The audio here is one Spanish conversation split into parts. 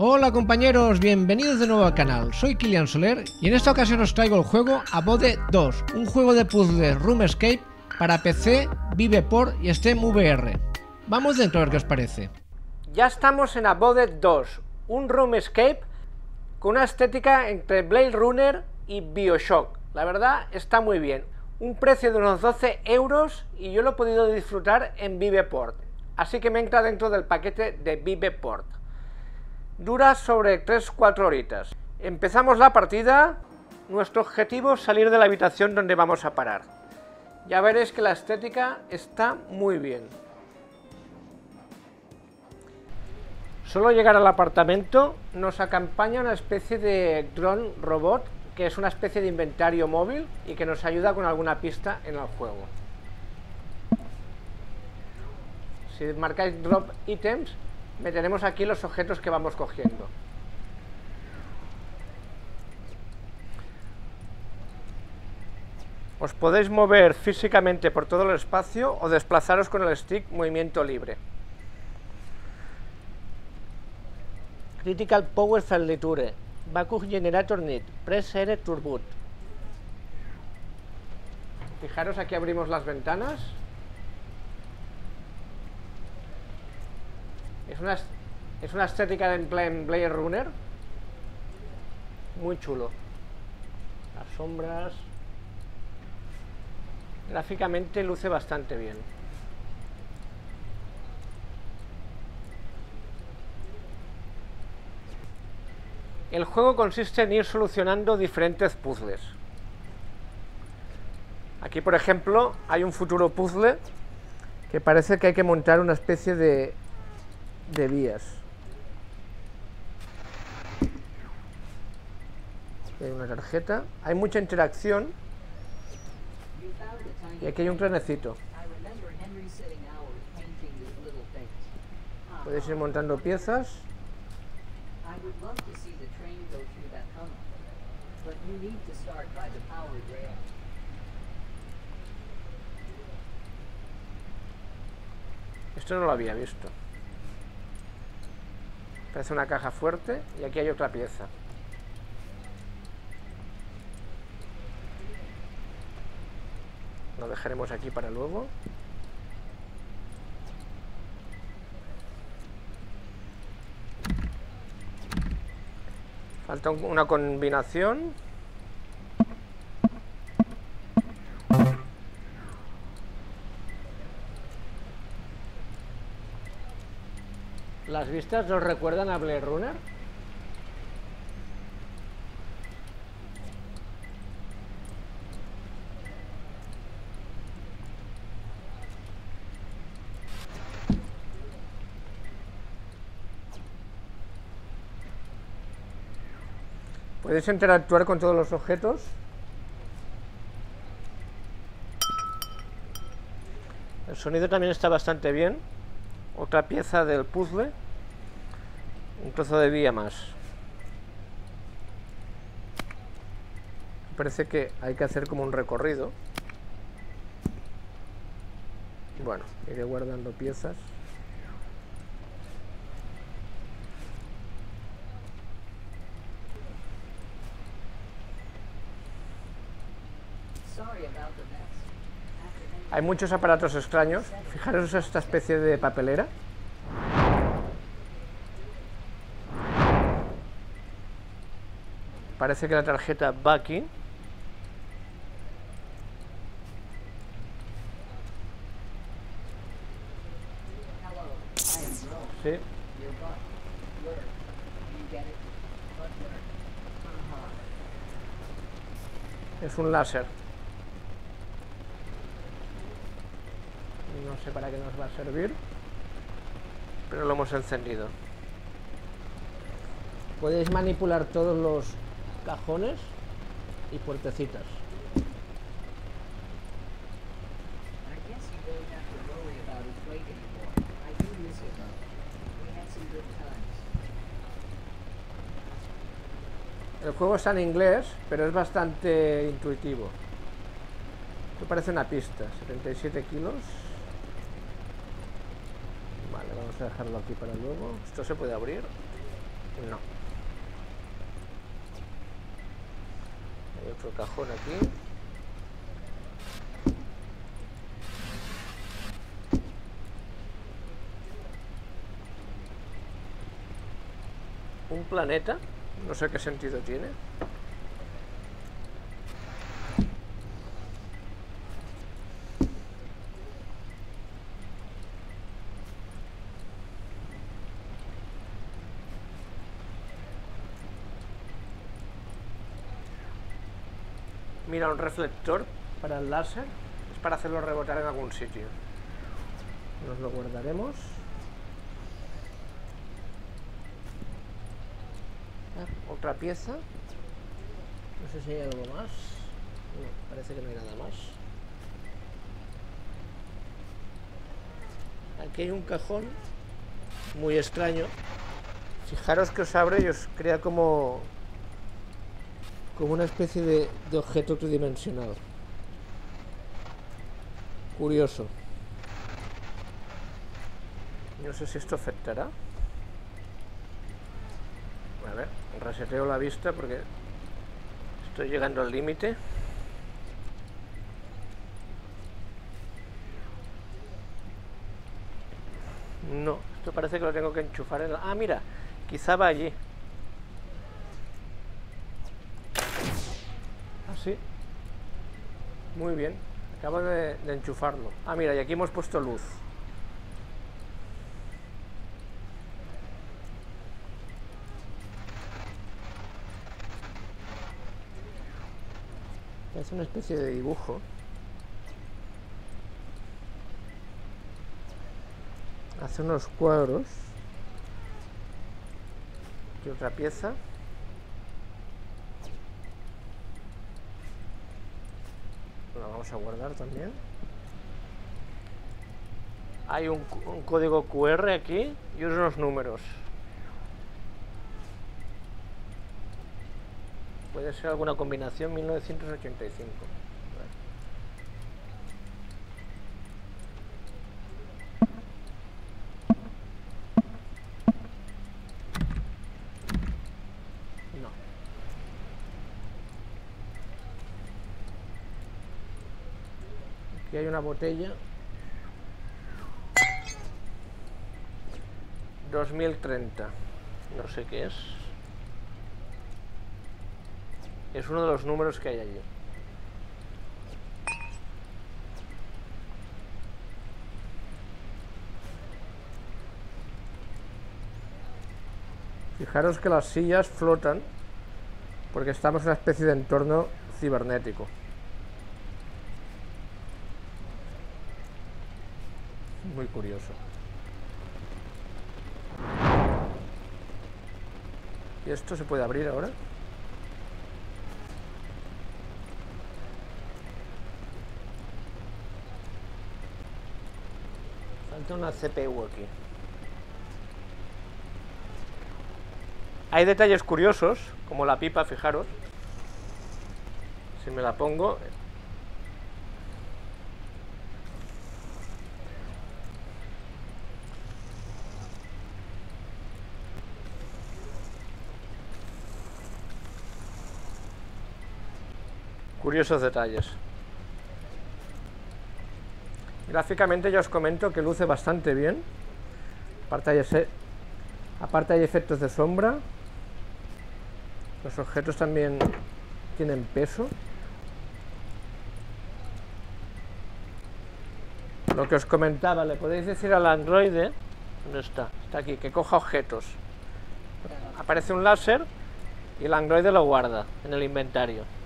Hola compañeros, bienvenidos de nuevo al canal, soy Kilian Soler y en esta ocasión os traigo el juego Abode 2, un juego de puzzles Room Escape para PC, Viveport y SteamVR. Vamos dentro a ver qué os parece. Ya estamos en Abode 2, un Room Escape con una estética entre Blade Runner y Bioshock. La verdad está muy bien, un precio de unos 12 euros y yo lo he podido disfrutar en Viveport, así que me entra dentro del paquete de Viveport. Dura sobre 3-4 horitas. Empezamos la partida. Nuestro objetivo es salir de la habitación donde vamos a parar. Ya veréis que la estética está muy bien. Solo llegar al apartamento nos acompaña una especie de drone robot que es una especie de inventario móvil y que nos ayuda con alguna pista en el juego. Si marcáis drop items meteremos aquí los objetos que vamos cogiendo. Os podéis mover físicamente por todo el espacio o desplazaros con el stick movimiento libre. Critical Power Ferliture. Vacuum Generator Need. Press R Turbut. Fijaros, aquí abrimos las ventanas. Es una, es una estética en plan Runner. Muy chulo. Las sombras. Gráficamente luce bastante bien. El juego consiste en ir solucionando diferentes puzzles. Aquí, por ejemplo, hay un futuro puzzle que parece que hay que montar una especie de de vías. hay una tarjeta. Hay mucha interacción. Y aquí hay un trenecito. Podéis ir montando piezas. Esto no lo había visto. Parece una caja fuerte y aquí hay otra pieza. Lo dejaremos aquí para luego. Falta una combinación. ¿Las vistas nos recuerdan a Blade Runner? Puedes interactuar con todos los objetos. El sonido también está bastante bien otra pieza del puzzle un trozo de vía más parece que hay que hacer como un recorrido bueno, iré guardando piezas Hay muchos aparatos extraños. Fijaros esta especie de papelera. Parece que la tarjeta va aquí. Sí. Es un láser. no sé para qué nos va a servir pero lo hemos encendido podéis manipular todos los cajones y puertecitas El juego está en inglés, pero es bastante intuitivo. Esto parece una pista, 77 kilos. Vale, vamos a dejarlo aquí para luego. Esto se puede abrir. No. Otro cajón aquí. Un planeta. No sé qué sentido tiene. Mira, un reflector para el láser. Es para hacerlo rebotar en algún sitio. Nos lo guardaremos. Otra pieza. No sé si hay algo más. Parece que no hay nada más. Aquí hay un cajón muy extraño. Fijaros que os abre y os crea como como una especie de, de objeto tridimensional. Curioso. No sé si esto afectará. A ver, reseteo la vista porque estoy llegando al límite. No, esto parece que lo tengo que enchufar en la... Ah, mira, quizá va allí. Muy bien. Acabo de, de enchufarlo. Ah, mira, y aquí hemos puesto luz. Es una especie de dibujo. Hace unos cuadros. Aquí otra pieza. La vamos a guardar también. Hay un, un código QR aquí y unos números. Puede ser alguna combinación 1985. No. Aquí hay una botella. 2030. No sé qué es. Es uno de los números que hay allí. Fijaros que las sillas flotan porque estamos en una especie de entorno cibernético. Muy curioso. ¿Y esto se puede abrir ahora? Falta una CPU aquí. Hay detalles curiosos, como la pipa, fijaros. Si me la pongo... Curiosos detalles. Gráficamente ya os comento que luce bastante bien. Aparte hay, aparte hay efectos de sombra. Los objetos también tienen peso. Lo que os comentaba, le podéis decir al androide, ¿dónde está? Está aquí, que coja objetos. Aparece un láser y el androide lo guarda en el inventario.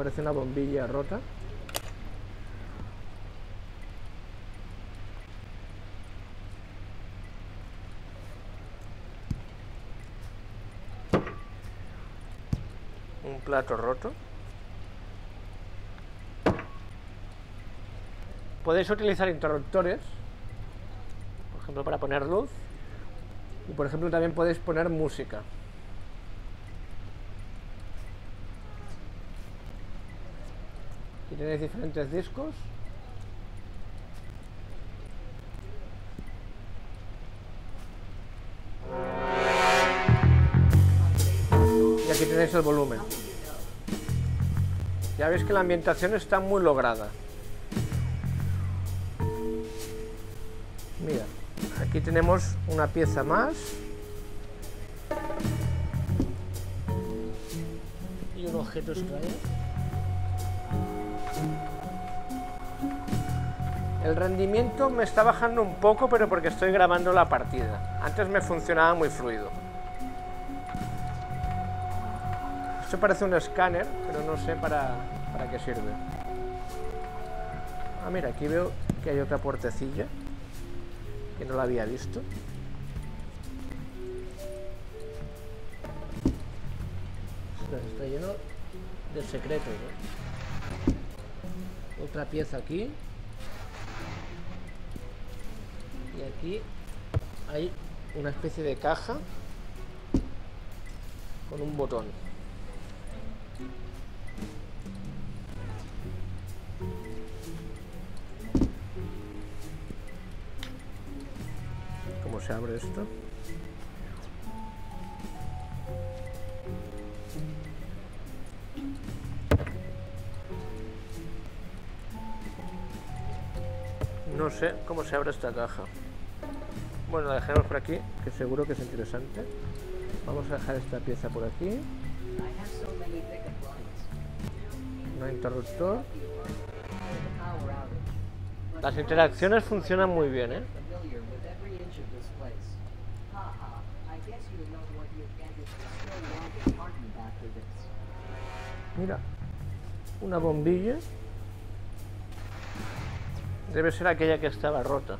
Que parece una bombilla rota. Un plato roto. Podéis utilizar interruptores, por ejemplo, para poner luz. Y por ejemplo, también podéis poner música. tienes diferentes discos. Y aquí tenéis el volumen. Ya veis que la ambientación está muy lograda. Mira aquí tenemos una pieza más. Y un objeto extraño El rendimiento me está bajando un poco, pero porque estoy grabando la partida. Antes me funcionaba muy fluido. Esto parece un escáner, pero no sé para, para qué sirve. Ah, mira, aquí veo que hay otra puertecilla que no la había visto. Está lleno de secretos, ¿no? Otra pieza aquí. Y aquí hay una especie de caja con un botón. ¿Cómo se abre esto? No sé cómo se abre esta caja. Bueno, la dejamos por aquí, que seguro que es interesante. Vamos a dejar esta pieza por aquí. Un interruptor. Las interacciones funcionan muy bien, ¿eh? Mira, una bombilla. Debe ser aquella que estaba rota.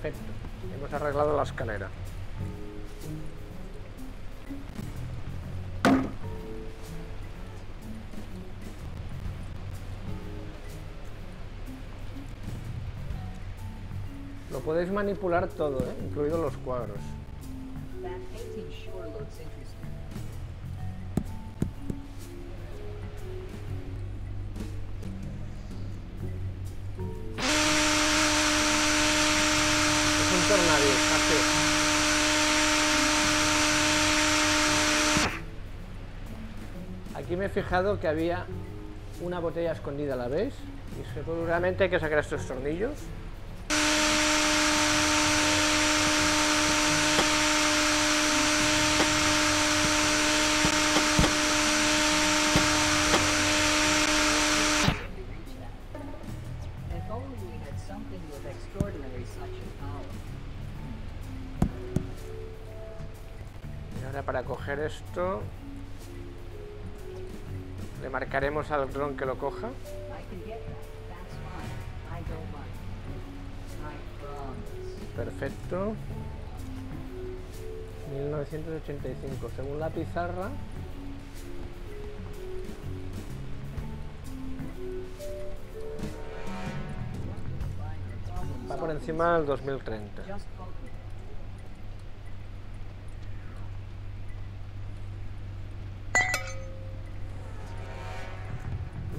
Perfecto. Hemos arreglado la escalera. Lo podéis manipular todo, ¿eh? incluidos los cuadros. Aquí me he fijado que había una botella escondida, ¿la veis? Y seguramente hay que sacar estos tornillos. Y ahora para coger esto le marcaremos al dron que lo coja. Perfecto. 1985, según la pizarra. Va por encima del 2030.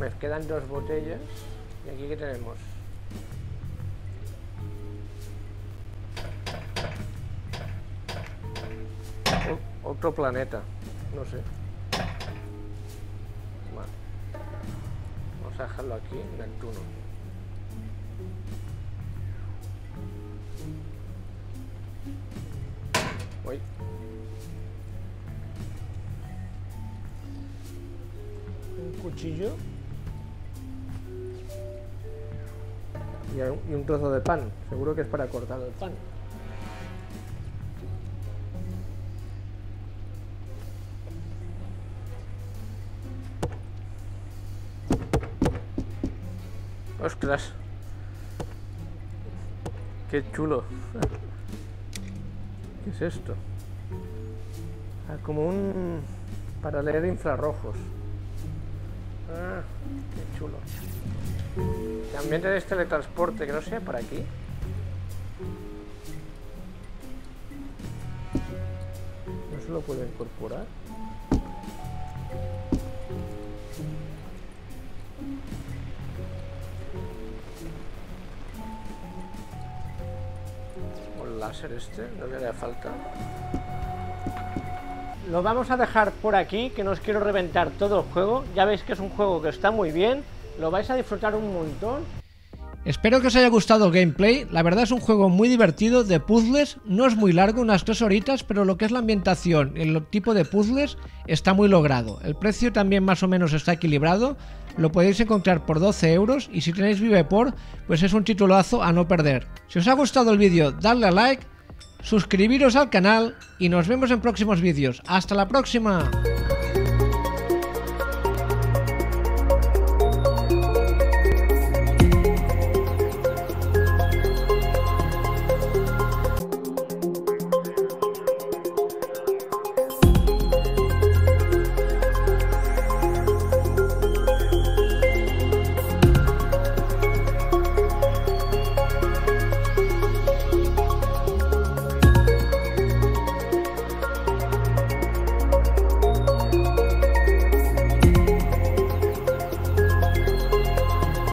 Me quedan dos botellas. ¿Y aquí qué tenemos? Otro planeta. No sé. Vale. Vamos a dejarlo aquí, Neptuno. Cuchillo. Y un, trozo de pan. Seguro que es para cortar el pan. Ostras. Qué chulo. ¿Qué es esto? Ah, como un... para leer infrarrojos. Ah, qué chulo. También tenéis este teletransporte, que no sea por aquí. No se lo puedo incorporar. Un láser este, no le haría falta. Lo vamos a dejar por aquí, que no os quiero reventar todo el juego. Ya veis que es un juego que está muy bien lo vais a disfrutar un montón. Espero que os haya gustado el gameplay, la verdad es un juego muy divertido de puzzles, no es muy largo, unas 3 horitas, pero lo que es la ambientación el tipo de puzzles está muy logrado. El precio también más o menos está equilibrado, lo podéis encontrar por 12 euros y si tenéis Viveport, pues es un titulazo a no perder. Si os ha gustado el vídeo, dadle a like, suscribiros al canal y nos vemos en próximos vídeos. ¡Hasta la próxima!